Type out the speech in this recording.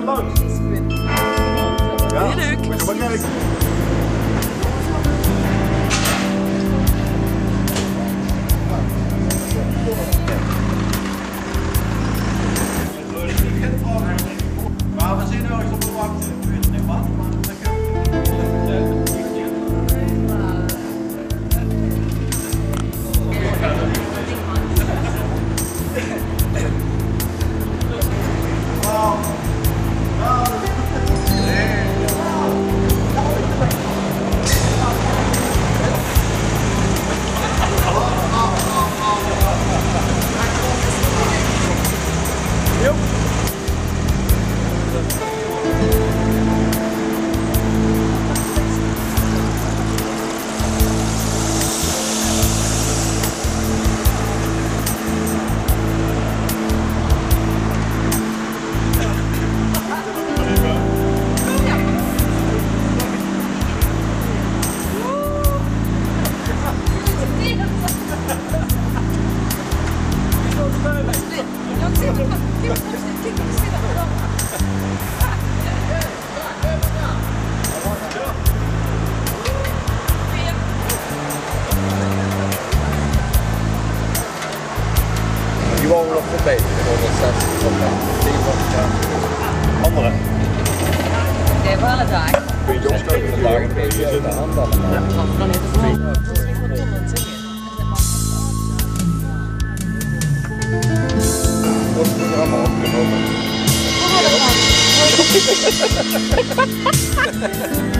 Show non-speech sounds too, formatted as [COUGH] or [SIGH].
alone. She's 102, 106, 147. Andere? Ik heb alle dagen. Kun je jongens koken vandaag? Kun je aan? Ja, dan is het vol. Dat is echt wat dus het is [LAUGHS] opgenomen. [LAUGHS] [LAUGHS]